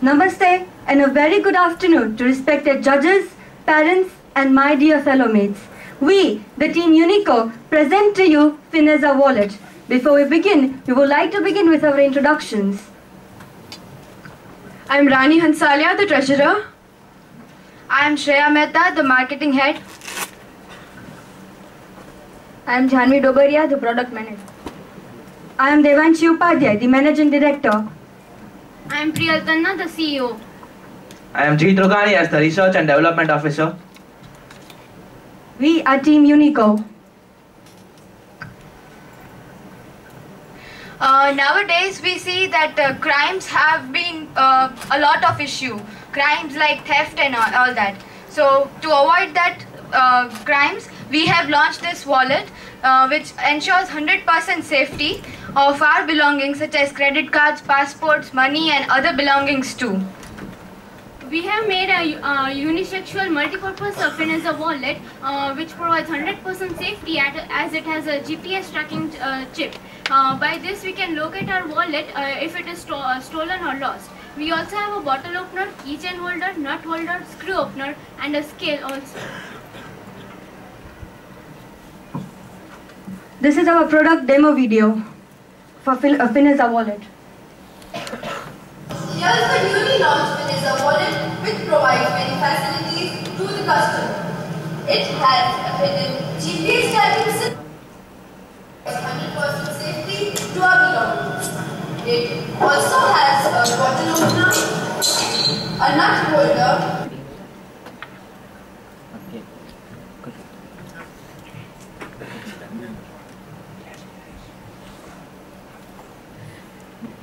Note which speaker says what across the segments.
Speaker 1: Namaste and a very good afternoon to respected judges, parents and my dear fellow mates. We, the team Unico, present to you Fineza Wallet. Before we begin, we would like to begin with our introductions.
Speaker 2: I'm Rani Hansalia, the treasurer.
Speaker 3: I'm Shreya Mehta, the marketing head.
Speaker 1: I am Janvi Dobaria, the product manager. I am Devanshi Upadhyay, the managing director.
Speaker 3: I'm Priyal Tanna, the CEO.
Speaker 4: I am Jeet Rugani as the Research and Development Officer.
Speaker 1: We are Team Unico.
Speaker 3: Uh, nowadays, we see that uh, crimes have been uh, a lot of issue. Crimes like theft and all, all that. So, to avoid that uh, crimes, we have launched this wallet, uh, which ensures 100% safety of our belongings such as credit cards, passports, money, and other belongings too.
Speaker 5: We have made a uh, unisexual multi-purpose Fineza wallet uh, which provides 100% safety at, as it has a GPS tracking uh, chip. Uh, by this we can locate our wallet uh, if it is sto stolen or lost. We also have a bottle opener, keychain holder, nut holder, screw opener and a scale also.
Speaker 1: This is our product demo video for Fin- uh, Fineza Wallet.
Speaker 6: Here's the newly launched Fineza wallet which provides many facilities to the customer. It has a hidden GPS tracking system. 100% safety to our belongings. It also has a bottle opener, a nut holder,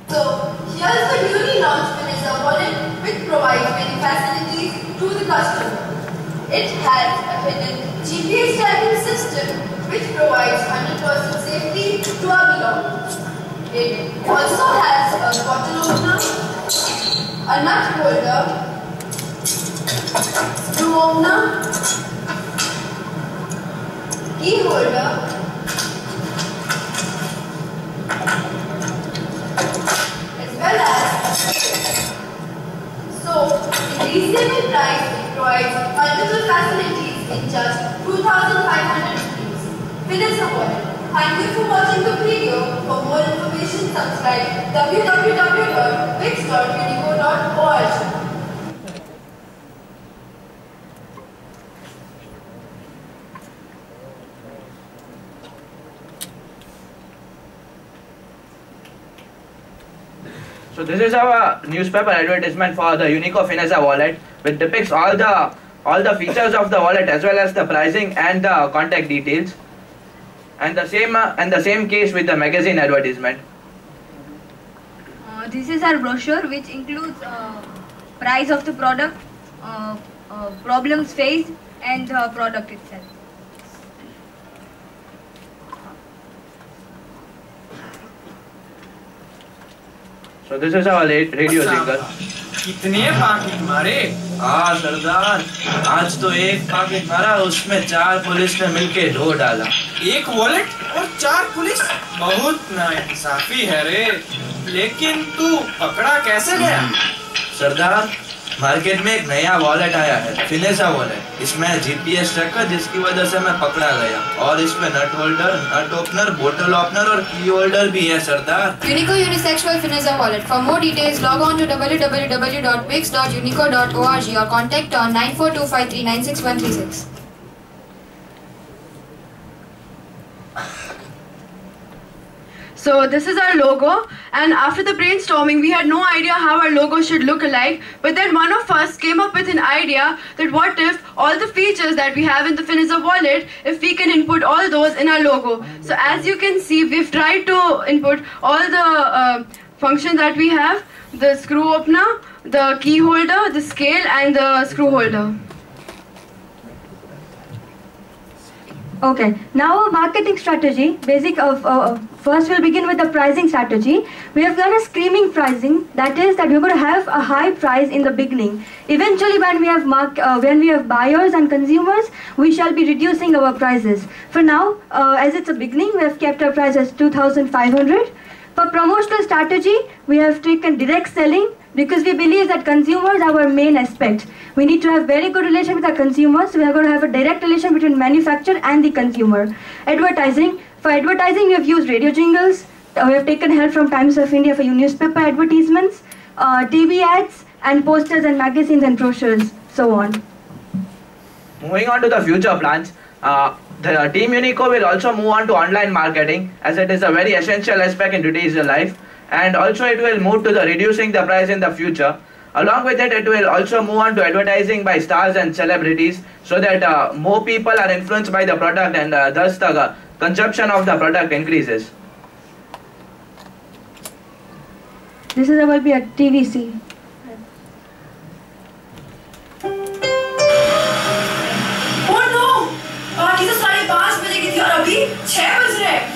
Speaker 6: So, here's the newly launched Fineza wallet which provides many facilities to the customer. It has a hidden GPS tracking system which provides 100% safety to our belongings. It also has a bottle opener, a nut holder, screw opener, key holder, as well as so in reasonable price provides multiple facilities in just 2500 rupees. Finish the wallet. Thank you for watching the video. For more information subscribe www.wix.unico.org.
Speaker 4: So this is our newspaper advertisement for the Unico Fineza wallet, which depicts all the all the features of the wallet as well as the pricing and the contact details. And the same uh, and the same case with the magazine advertisement.
Speaker 1: Uh, this is our brochure which includes uh, price of the product, uh, uh, problems faced and the product itself.
Speaker 4: So this is our late radio singer.
Speaker 7: कितने packet मारे?
Speaker 4: हाँ सरदार। आज तो एक packet मारा उसमें चार police ने मिलके ढो डाला।
Speaker 7: एक वॉलेट और चार पुलिस? बहुत नाइंसाफी है रे। लेकिन तू पकड़ा कैसे गया?
Speaker 4: सरदार मार्केट में एक नया वॉलेट आया है फिनेसा वॉलेट इसमें जीपीएस ट्रैकर जिसकी वजह से मैं पकड़ा गया। और इसमें नट होल्डर नट ओपनर बोतल ओपनर और की होल्डर भी है, सरदार।
Speaker 8: Unico unisexual Finessa wallet for more details log on to www.wix.unico.org or contact on 942539636.
Speaker 2: So this is our logo and after the brainstorming we had no idea how our logo should look alike but then one of us came up with an idea that what if all the features that we have in the Fineza wallet if we can input all those in our logo. So as you can see we've tried to input all the uh, functions that we have the screw opener, the key holder, the scale and the screw holder.
Speaker 1: Okay, now our marketing strategy, basic of, uh, first we'll begin with the pricing strategy. We have got a skimming pricing, that is that we're going to have a high price in the beginning. Eventually when we have mark, uh, when we have buyers and consumers, we shall be reducing our prices. For now, uh, as it's a beginning, we have kept our price as 2500 For promotional strategy, we have taken direct selling because we believe that consumers are our main aspect. We need to have very good relation with our consumers. We are going to have a direct relation between manufacturer and the consumer. Advertising. For advertising, we have used radio jingles. Uh, we have taken help from Times of India for newspaper advertisements, uh, TV ads, and posters and magazines and brochures, so on.
Speaker 4: Moving on to the future plans, uh, the Team Unico will also move on to online marketing as it is a very essential aspect in today's life and also it will move to the reducing the price in the future. Along with it, it will also move on to advertising by stars and celebrities so that uh, more people are influenced by the product and uh, thus the uh, consumption of the product increases.
Speaker 1: This is will be a TVC.
Speaker 6: Oh no! Party तो साढ़े पाँच बजे की थी और अभी छह बज रहे हैं।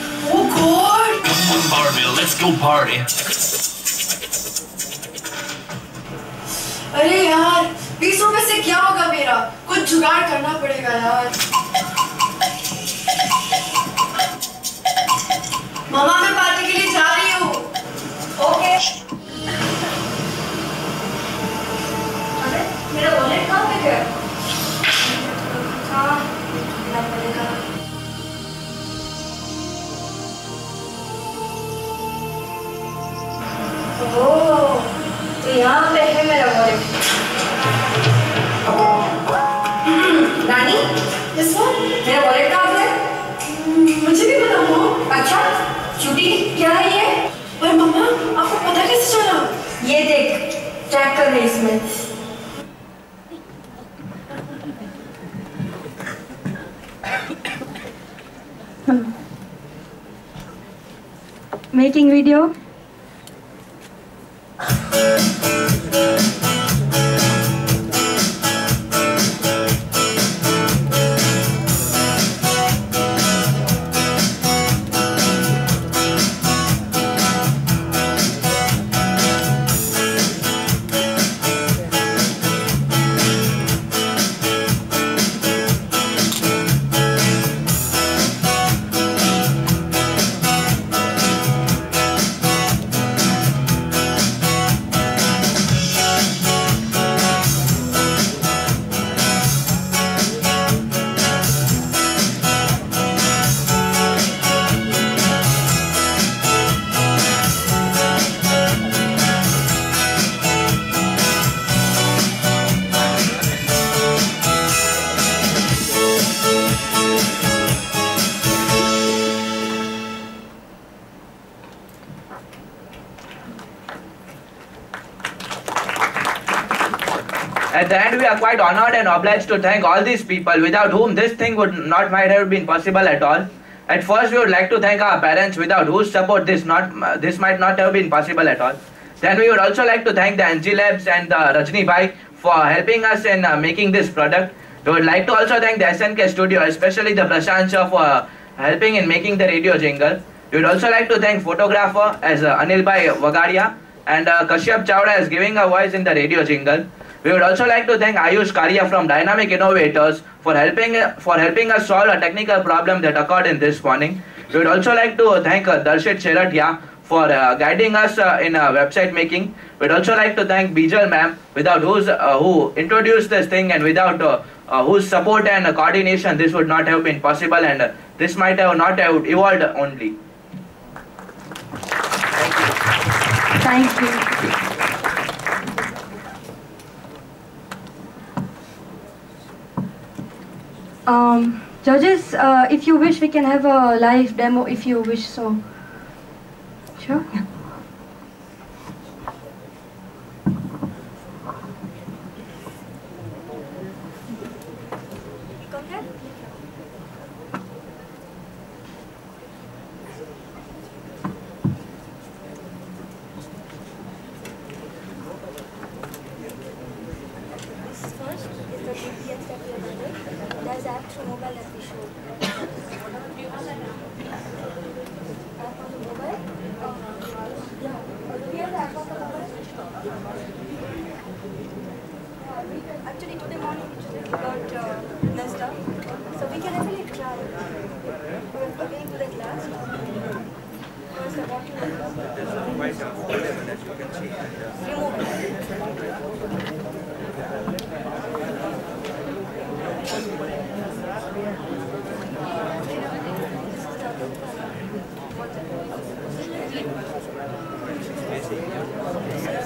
Speaker 9: Barbie, let's go party.
Speaker 6: अरे यार बीसों में से क्या होगा मेरा? कुछ जुगाड़ करना पड़ेगा यार। मामा मैं पार्टी के लिए जा रही हूँ। ओके अरे
Speaker 1: Making video?
Speaker 4: Quite honored and obliged to thank all these people without whom this thing would not might have been possible at all. At first, we would like to thank our parents without whose support this not this might not have been possible at all. Then we would also like to thank the NG Labs and the Rajni Bhai for helping us in uh, making this product. We would like to also thank the SNK studio, especially the Prashant Shah for uh, helping in making the radio jingle. We would also like to thank photographer as uh, Anil Bhai Wagadia and uh, Kashyap Chawda as giving a voice in the radio jingle. We would also like to thank Ayush Karia from Dynamic Innovators for helping for helping us solve a technical problem that occurred in this morning. We would also like to thank uh, Darshit Sheratia for uh, guiding us uh, in uh, website making. We'd also like to thank Bijal ma'am, without whose uh, who introduced this thing and without uh, uh, whose support and uh, coordination this would not have been possible and uh, this might have not have evolved only.
Speaker 1: Thank you. Um, judges, uh, if you wish, we can have a live demo if you wish so. Sure? Yeah.
Speaker 10: First is the GPS that we are doing. Then GPS app through mobile that we showed.
Speaker 4: Gracias.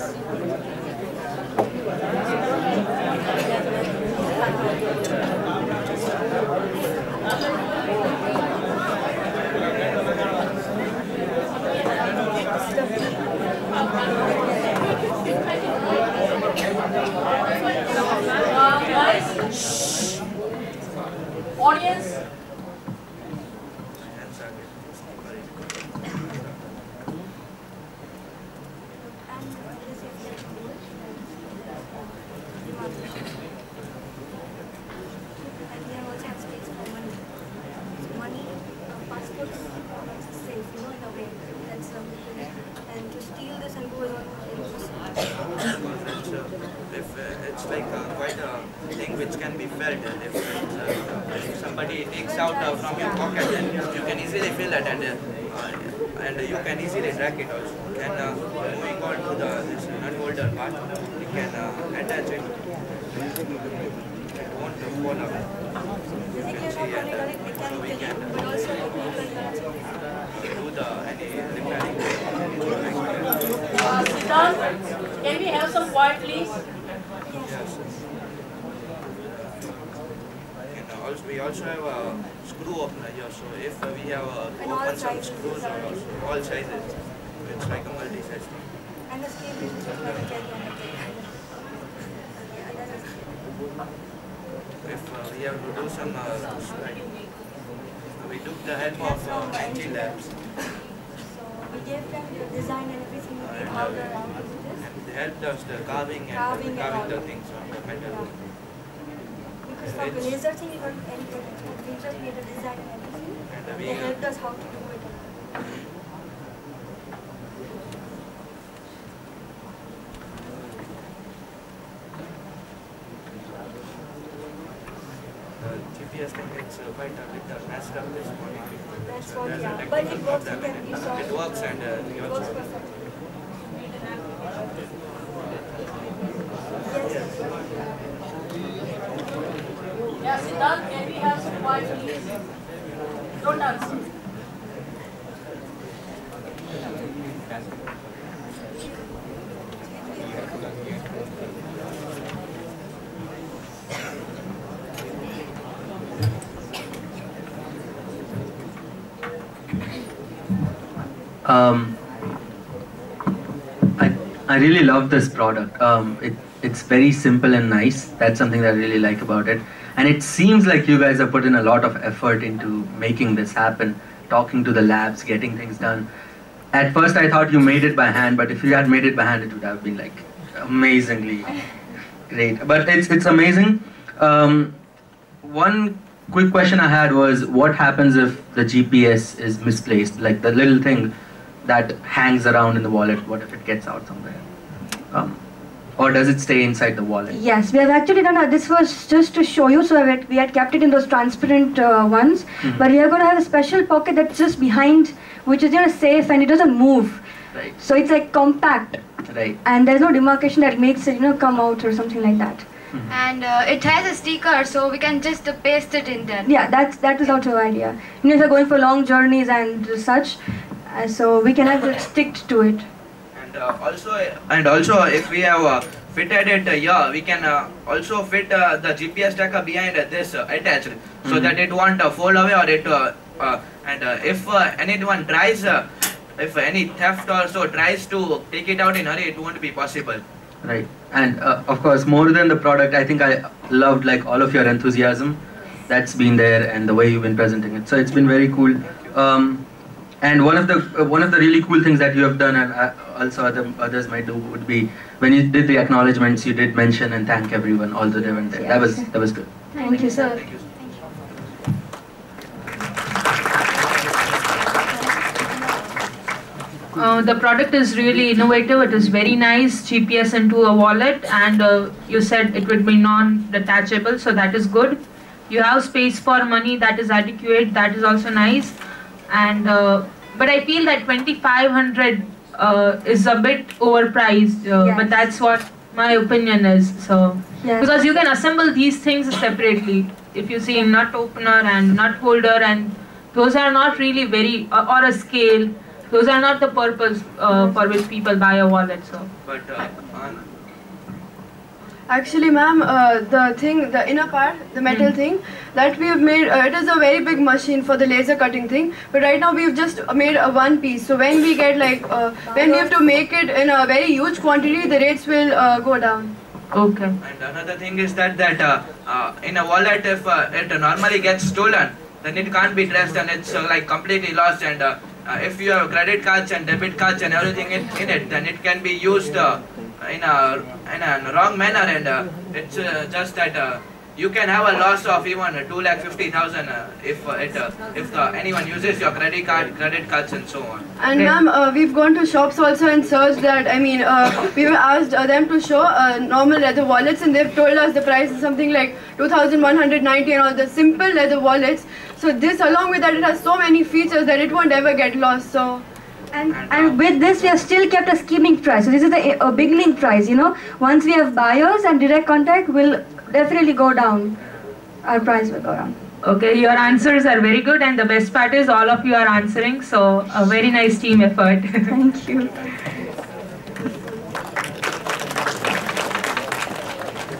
Speaker 4: Felt and if, uh, somebody takes out uh, from your pocket then you can easily feel it and uh, and you can easily track it also. And uh, moving on to the this nut holder part you can uh, attach it. It won't fall out you can see and so we can do the any repairing
Speaker 11: can we have some quiet, please?
Speaker 4: Yes. And uh, also, we also have a screw opener here, so if uh, we have uh,
Speaker 10: all
Speaker 4: open some screws, or also all sizes, it's like a multi-size thing.
Speaker 10: And the scale is just like a carry on the table. And that is
Speaker 4: If uh, we have to do some, uh, like, we took the help of uh, NG Labs, So
Speaker 10: we gave them the design and everything, we gave how the round
Speaker 4: and they helped us the carving and
Speaker 10: Carving
Speaker 4: carving the things on the metal.
Speaker 10: Because for laser thing, we got anything. We just made a design and everything.
Speaker 4: And uh,
Speaker 10: They helped us how to do it.
Speaker 4: GPS thing, it's uh, quite a bit uh, messed up this morning.
Speaker 10: That's what, yeah. But it works,
Speaker 4: problem
Speaker 10: we can,
Speaker 4: and
Speaker 10: it's
Speaker 4: it, it works and uh,
Speaker 10: It works perfectly.
Speaker 11: Yeah, Siddharth, can we have some quiet, please? Don't answer.
Speaker 12: Um, I, I really love this product. Um, it, it's very simple and nice. That's something that I really like about it. And it seems like you guys have put in a lot of effort into making this happen, talking to the labs, getting things done. At first, I thought you made it by hand, but if you had made it by hand, it would have been like amazingly great. But it's it's amazing. Um, one quick question I had was, what happens if the GPS is misplaced, like the little thing that hangs around in the wallet? What if it gets out somewhere? Um, or does it stay inside the wallet?
Speaker 1: Yes, we have actually done that. This was just to show you, so we had, we had kept it in those transparent uh, ones.
Speaker 12: Mhm.
Speaker 1: But we are going to have a special pocket that's just behind, which is you know safe and it doesn't move.
Speaker 12: Right.
Speaker 1: So it's like compact,
Speaker 12: Right.
Speaker 1: and there's no demarcation that makes it you know come out or something like that.
Speaker 3: And uh, it has a sticker, so we can just uh, paste it in there.
Speaker 1: Yeah, that's that is also an idea. You know, if you're going for long journeys and such, uh, so we can have it stick to it.
Speaker 4: And uh, also, and also, if we have uh, fitted it uh, here, we can uh, also fit uh, the GPS tracker behind uh, this uh, attached, so
Speaker 12: Mhm.
Speaker 4: that it won't uh, fall away or it. Uh, uh, and uh, if uh, anyone tries, uh, if any theft also tries to take it out in hurry, it won't be possible.
Speaker 12: Right. And uh, of course, more than the product, I think I loved like all of your enthusiasm that's been there and the way you've been presenting it. So it's been very cool. Um, and one of the one of the really cool things that you have done, and uh, also other, others might do, would be when you did the acknowledgements, you did mention and thank everyone, all the different. Yes. That was that was good.
Speaker 1: Thank, thank you, sir.
Speaker 4: Thank you.
Speaker 13: Uh, the product is really innovative. It is very nice, GPS into a wallet, and uh, you said it would be non-detachable, so that is good. You have space for money that is adequate, that is also nice, and uh, but I feel that 2,500 uh, is a bit overpriced. Uh,
Speaker 1: Yes.
Speaker 13: But that's what my opinion is. So
Speaker 1: Yes.
Speaker 13: because you can assemble these things separately. If you see nut opener and nut holder, and those are not really very or, or a scale. Those are not the purpose uh, for which people buy a wallet. So.
Speaker 4: But uh, on
Speaker 2: Actually, ma'am, uh, the thing, the inner part, the metal thing, that we have made, uh, it is a very big machine for the laser cutting thing. But right now we've just made a one piece. So when we get like, uh, when we have to make it in a very huge quantity, the rates will uh, go down.
Speaker 13: Okay.
Speaker 4: And another thing is that that uh, uh, in a wallet, if uh, it normally gets stolen, then it can't be traced and it's uh, like completely lost. And uh, uh, if you have credit cards and debit cards and everything in, in it, then it can be used uh, in a in a wrong manner. And uh, it's uh, just that uh, you can have a loss of even two lakh fifty thousand uh, if uh, it uh, if anyone uses your credit card, credit cards, and so on.
Speaker 2: And ma'am, uh, we've gone to shops also and searched that. I mean, uh, we've asked them to show normal leather wallets, and they've told us the price is something like 2,190 and all the simple leather wallets. So this, along with that, it has so many features that it won't ever get lost. So.
Speaker 1: And, and with this, we have still kept a skimming price. So this is the a beginning price. You know, once we have buyers and direct contact, will definitely go down. Our price will go down.
Speaker 13: Okay, your answers are very good, and the best part is all of you are answering. So a very nice team effort.
Speaker 1: Thank you.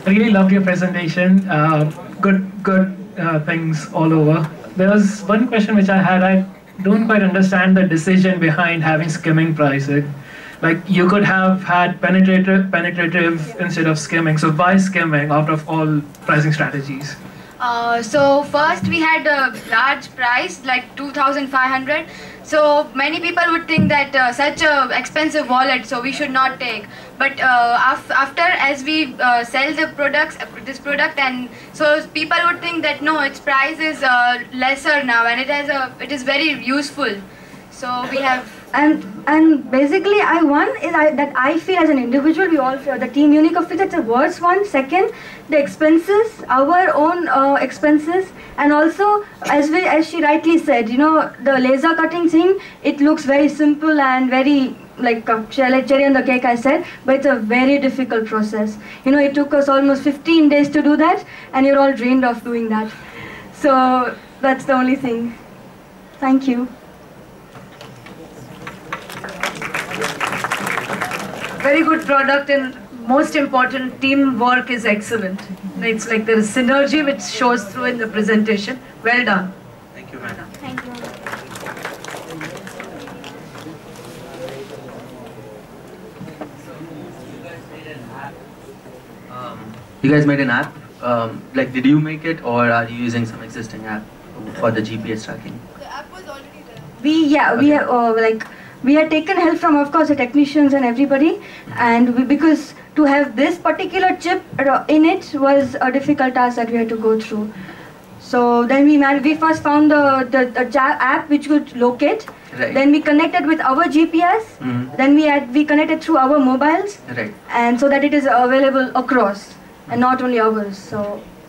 Speaker 14: really loved your presentation. Uh, good, good uh, things all over. There was one question which I had. I don't quite understand the decision behind having skimming pricing. Like you could have had penetrative, penetrative instead of skimming. So why skimming out of all pricing strategies?
Speaker 3: Uh, so first we had a large price like 2500 so many people would think that uh, such a expensive wallet so we should not take. But uh, af- after as we uh, sell the products uh, this product and so people would think that no its price is uh, lesser now and it has a it is very useful. So we have
Speaker 1: and and basically I one is I, that I feel as an individual we all feel the team Unico feels it's a worse one. Second the expenses our own uh, expenses. And also as we as she rightly said you know the laser cutting thing it looks very simple and very like cherry cherry on the cake I said but it's a very difficult process. You know it took us almost 15 days to do that and you're all drained of doing that. So that's the only thing. Thank you
Speaker 15: very good product and most important teamwork is excellent it's like there is synergy which shows through in the presentation well done
Speaker 4: Thank you, madam.
Speaker 3: Thank you.
Speaker 12: You guys made an app. Um, like, did you make it, or are you using some existing app for the GPS tracking? The app was already there.
Speaker 1: We yeah we have uh, like we had taken help from of course the technicians and everybody and we, because to have this particular chip uh, in it was a difficult task that we had to go through so then we man- we first found the the, the app which could locate
Speaker 12: Right.
Speaker 1: then we connected with our gps
Speaker 12: Mhm.
Speaker 1: then we had we connected through our mobiles
Speaker 12: Right.
Speaker 1: and so that it is available across and not only ours so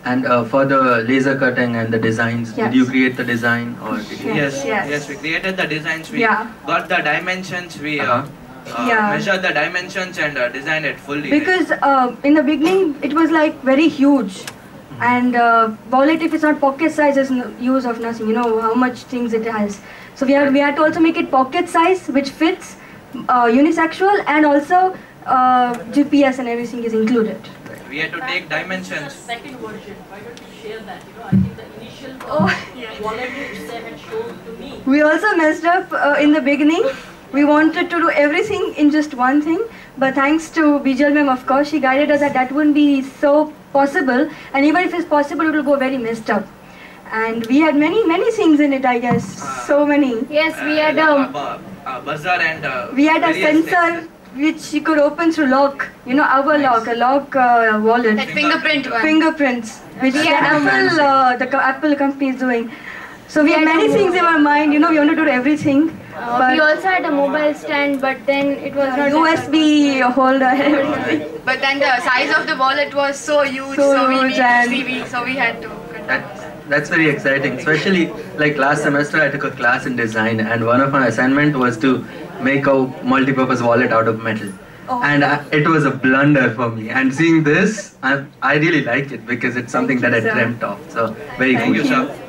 Speaker 12: And uh, for the laser cutting and the designs,
Speaker 1: Yes.
Speaker 12: did you create the design or did you?
Speaker 4: Yes,
Speaker 1: Yes.
Speaker 4: yes, we created the designs. We
Speaker 1: Yeah.
Speaker 4: got the dimensions. We uh, uh,
Speaker 1: Yeah.
Speaker 4: measured the dimensions and uh, designed it fully.
Speaker 1: because uh, in the beginning it was like very huge and uh, wallet if it's not pocket size is no use of nothing you know how much things it has so we had we had to also make it pocket size which fits uh, unisexual and also uh, gps and everything is included
Speaker 4: we had to take dimensions.
Speaker 11: Second version, why don't you share that? You know, I think the initial
Speaker 1: Oh.
Speaker 11: wallet which they had shown to me.
Speaker 1: we also messed up uh, in the beginning we wanted to do everything in just one thing but thanks to Bijal ma'am of course she guided us that that wouldn't be so possible and even if it's possible it will go very messed up and we had many many things in it i guess so many
Speaker 5: yes we had
Speaker 4: uh,
Speaker 5: um,
Speaker 4: bu- uh, buzzer and uh,
Speaker 1: we had a
Speaker 4: various
Speaker 1: sensor which you could open through lock you know our lock a lock uh, wallet
Speaker 3: That fingerprint one.
Speaker 1: fingerprints which
Speaker 3: We
Speaker 1: the apple uh, the apple company is doing so we
Speaker 5: We
Speaker 1: had
Speaker 5: had
Speaker 1: many things in our mind you know we want to do everything
Speaker 5: Uh, we also had a mobile stand, but then it was not.
Speaker 1: USB holder.
Speaker 3: But then the size of the wallet was so huge,
Speaker 1: So
Speaker 3: so, we
Speaker 1: huge
Speaker 3: needed
Speaker 1: and-
Speaker 3: CV, so we had to.
Speaker 12: That's, that's very exciting. Especially like last semester, I took a class in design, and one of my assignment was to make a multi-purpose wallet out of metal.
Speaker 1: Oh.
Speaker 12: And I, it was a blunder for me. And seeing this, I, I really like it because it's something that I
Speaker 1: sir.
Speaker 12: dreamt of. So very
Speaker 1: Thank
Speaker 12: cool.
Speaker 1: you.